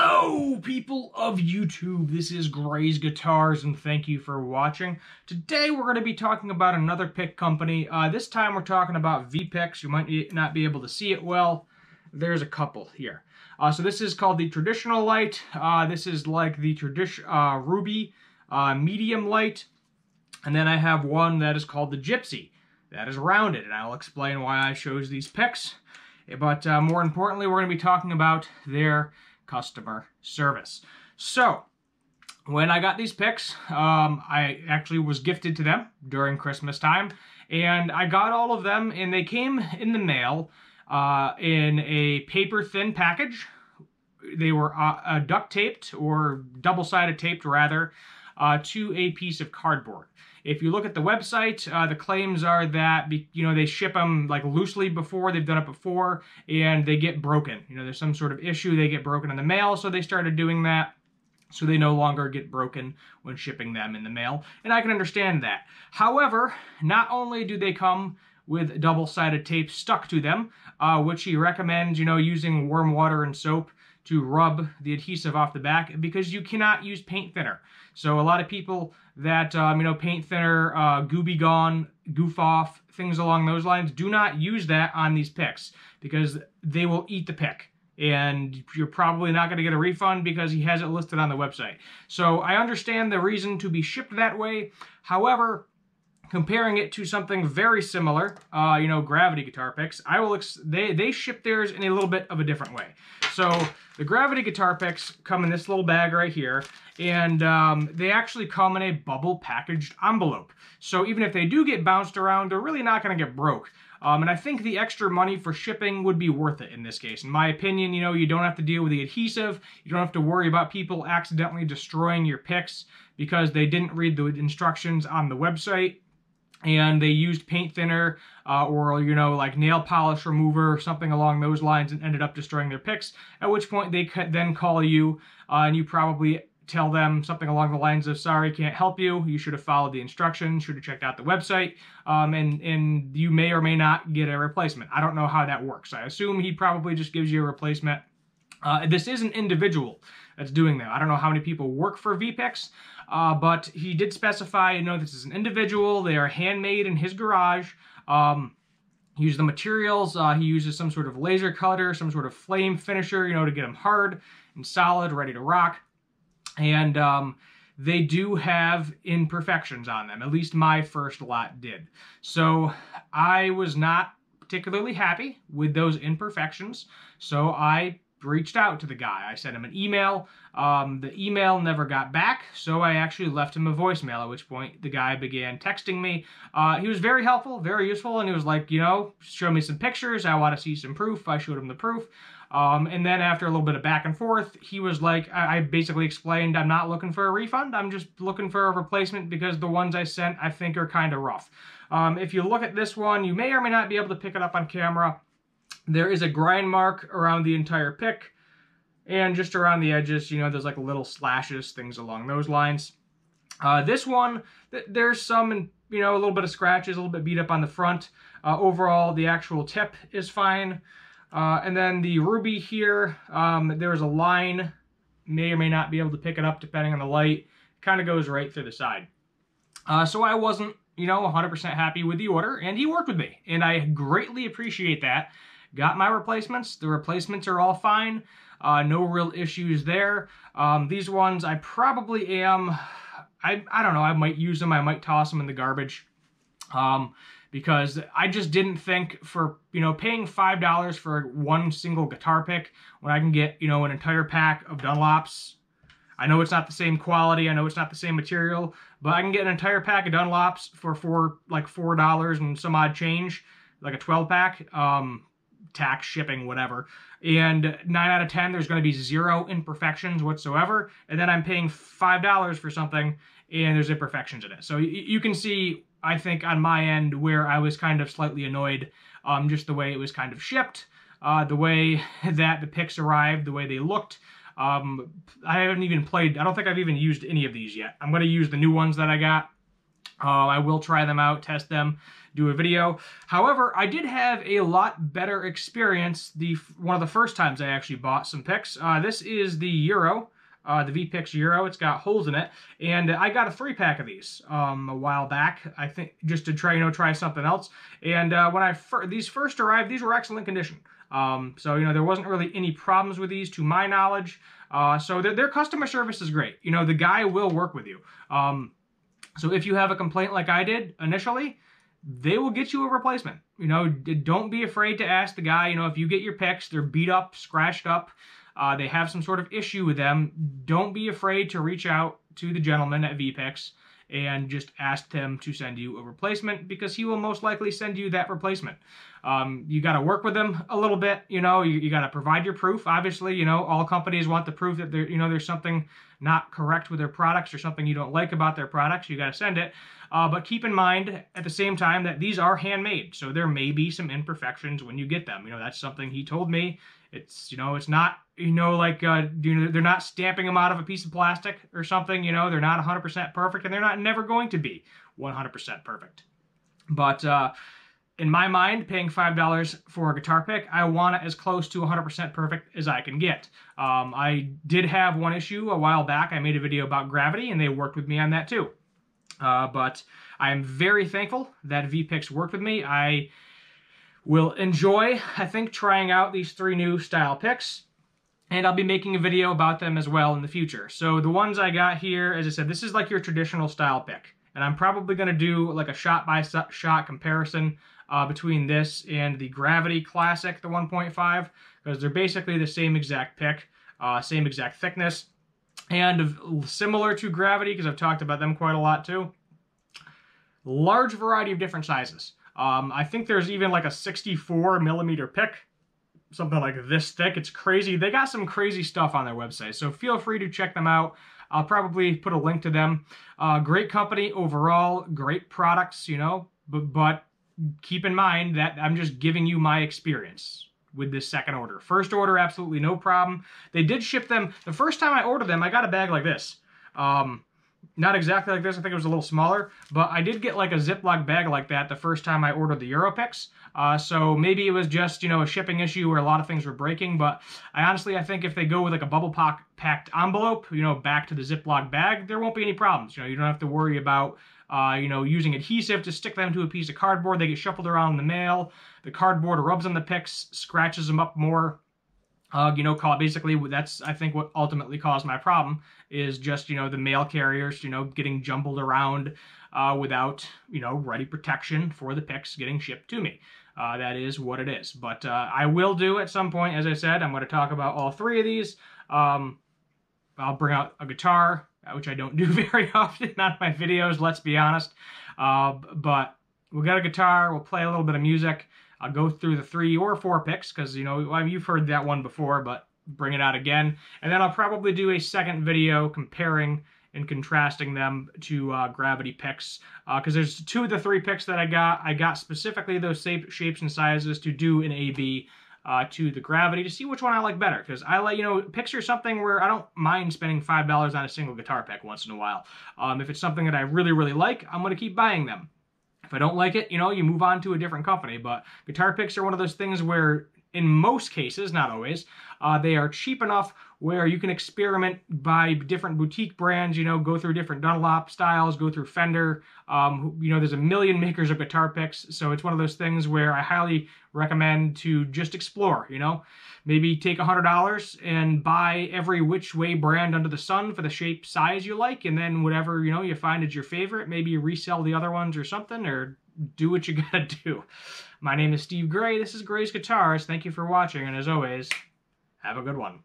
Hello, people of YouTube. This is Gray's Guitars, and thank you for watching. Today, we're going to be talking about another pick company. Uh, this time, we're talking about V-Picks. You might not be able to see it well. There's a couple here. Uh, so this is called the Traditional Light. Uh, this is like the tradition uh, Ruby uh, Medium Light. And then I have one that is called the Gypsy. That is rounded, and I'll explain why I chose these picks. But uh, more importantly, we're going to be talking about their customer service. So, when I got these picks, um, I actually was gifted to them during Christmas time, and I got all of them, and they came in the mail uh, in a paper thin package. They were uh, uh, duct taped or double sided taped rather uh, to a piece of cardboard. If you look at the website, uh, the claims are that you know they ship them like loosely before they've done it before, and they get broken. You know, there's some sort of issue they get broken in the mail, so they started doing that. So they no longer get broken when shipping them in the mail, and I can understand that. However, not only do they come with double-sided tape stuck to them, uh, which he recommends, you know, using warm water and soap to rub the adhesive off the back because you cannot use paint thinner. So a lot of people that, um, you know, paint thinner, uh, Gooby Gone, Goof Off, things along those lines, do not use that on these picks because they will eat the pick. And you're probably not going to get a refund because he has it listed on the website. So I understand the reason to be shipped that way. However, comparing it to something very similar, uh, you know, Gravity guitar picks, I will they they ship theirs in a little bit of a different way. So the Gravity guitar picks come in this little bag right here, and um, they actually come in a bubble packaged envelope. So even if they do get bounced around, they're really not going to get broke. Um, and I think the extra money for shipping would be worth it in this case. In my opinion, you know, you don't have to deal with the adhesive. You don't have to worry about people accidentally destroying your picks because they didn't read the instructions on the website and they used paint thinner uh, or you know like nail polish remover something along those lines and ended up destroying their picks at which point they then call you uh, and you probably tell them something along the lines of sorry can't help you. You should have followed the instructions should have checked out the website um, and and you may or may not get a replacement. I don't know how that works. I assume he probably just gives you a replacement. Uh, this is an individual that's doing that. I don't know how many people work for V-Picks, uh, but he did specify, you know, this is an individual. They are handmade in his garage. Um, he uses the materials. Uh, he uses some sort of laser cutter, some sort of flame finisher, you know, to get them hard and solid, ready to rock. And um, they do have imperfections on them. At least my first lot did. So I was not particularly happy with those imperfections. So I reached out to the guy. I sent him an email. Um, the email never got back, so I actually left him a voicemail, at which point the guy began texting me. Uh, he was very helpful, very useful, and he was like, you know, show me some pictures. I want to see some proof. I showed him the proof. Um, and then after a little bit of back and forth, he was like, I, I basically explained, I'm not looking for a refund. I'm just looking for a replacement because the ones I sent I think are kind of rough. Um, if you look at this one, you may or may not be able to pick it up on camera. There is a grind mark around the entire pick. And just around the edges, you know, there's like little slashes, things along those lines. Uh, this one, th there's some, you know, a little bit of scratches, a little bit beat up on the front. Uh, overall, the actual tip is fine. Uh, and then the ruby here, um, there's a line, may or may not be able to pick it up depending on the light. Kind of goes right through the side. Uh, so I wasn't, you know, 100% happy with the order, and he worked with me. And I greatly appreciate that. Got my replacements. The replacements are all fine. Uh, no real issues there. Um, these ones I probably am, I, I don't know, I might use them. I might toss them in the garbage. Um, because I just didn't think for, you know, paying $5 for one single guitar pick when I can get, you know, an entire pack of Dunlops. I know it's not the same quality. I know it's not the same material, but I can get an entire pack of Dunlops for four, like $4 and some odd change, like a 12 pack. Um, tax, shipping, whatever. And 9 out of 10, there's going to be zero imperfections whatsoever. And then I'm paying $5 for something and there's imperfections in it. So you can see, I think, on my end where I was kind of slightly annoyed, um, just the way it was kind of shipped, uh, the way that the picks arrived, the way they looked. Um, I haven't even played, I don't think I've even used any of these yet. I'm going to use the new ones that I got. Uh, I will try them out, test them, do a video. However, I did have a lot better experience the one of the first times I actually bought some picks. Uh, this is the Euro uh, the V-Picks Euro. It's got holes in it, and I got a three pack of these um, a while back. I think just to try, you know, try something else. And uh, when I fir- these first arrived, these were excellent condition. Um, so you know, there wasn't really any problems with these, to my knowledge. Uh, so their, their customer service is great. You know, the guy will work with you. Um, so if you have a complaint like I did initially, they will get you a replacement. You know, don't be afraid to ask the guy. You know, if you get your picks, they're beat up, scratched up uh, they have some sort of issue with them, don't be afraid to reach out to the gentleman at V-Picks and just ask them to send you a replacement because he will most likely send you that replacement. Um, you got to work with them a little bit, you know, you, you got to provide your proof. Obviously, you know, all companies want the proof that there, you know, there's something not correct with their products or something you don't like about their products. You got to send it. Uh, but keep in mind at the same time that these are handmade. So there may be some imperfections when you get them. You know, that's something he told me. It's, you know, it's not you know, like uh, you know, they're not stamping them out of a piece of plastic or something. You know, they're not 100% perfect, and they're not never going to be 100% perfect. But uh, in my mind, paying five dollars for a guitar pick, I want it as close to 100% perfect as I can get. Um, I did have one issue a while back. I made a video about gravity, and they worked with me on that too. Uh, but I am very thankful that V-Picks worked with me. I will enjoy, I think, trying out these three new style picks and I'll be making a video about them as well in the future. So the ones I got here, as I said, this is like your traditional style pick. And I'm probably going to do like a shot-by-shot comparison uh, between this and the Gravity Classic, the 1.5, because they're basically the same exact pick, uh, same exact thickness, and similar to Gravity, because I've talked about them quite a lot too. Large variety of different sizes. Um, I think there's even like a 64 millimeter pick something like this thick. It's crazy. They got some crazy stuff on their website, so feel free to check them out. I'll probably put a link to them. Uh, great company overall, great products, you know, but, but keep in mind that I'm just giving you my experience with this second order. First order, absolutely no problem. They did ship them, the first time I ordered them, I got a bag like this. Um, not exactly like this. I think it was a little smaller, but I did get like a Ziploc bag like that the first time I ordered the Europix. Uh, so maybe it was just, you know, a shipping issue where a lot of things were breaking, but I honestly, I think if they go with like a bubble pack packed envelope, you know, back to the Ziploc bag, there won't be any problems. You know, you don't have to worry about, uh, you know, using adhesive to stick them to a piece of cardboard. They get shuffled around in the mail. The cardboard rubs on the picks, scratches them up more. Uh, you know, call basically that's I think what ultimately caused my problem is just you know the mail carriers you know getting jumbled around uh, without you know ready protection for the picks getting shipped to me. Uh, that is what it is. But uh, I will do at some point, as I said, I'm going to talk about all three of these. Um, I'll bring out a guitar, which I don't do very often on my videos. Let's be honest. Uh, but we'll get a guitar. We'll play a little bit of music. I'll go through the three or four picks because, you know, you've heard that one before, but bring it out again. And then I'll probably do a second video comparing and contrasting them to uh, gravity picks because uh, there's two of the three picks that I got. I got specifically those shapes and sizes to do an AB uh, to the gravity to see which one I like better because I like, you know, picture something where I don't mind spending $5 on a single guitar pick once in a while. Um, if it's something that I really, really like, I'm going to keep buying them. If I don't like it, you know, you move on to a different company. But guitar picks are one of those things where, in most cases, not always, uh, they are cheap enough where you can experiment by different boutique brands, you know, go through different Dunlop styles, go through Fender. Um, you know, there's a million makers of guitar picks. So it's one of those things where I highly recommend to just explore, you know. Maybe take $100 and buy every which way brand under the sun for the shape size you like. And then whatever, you know, you find is your favorite, maybe resell the other ones or something or do what you gotta do. My name is Steve Gray. This is Gray's Guitars. Thank you for watching. And as always, have a good one.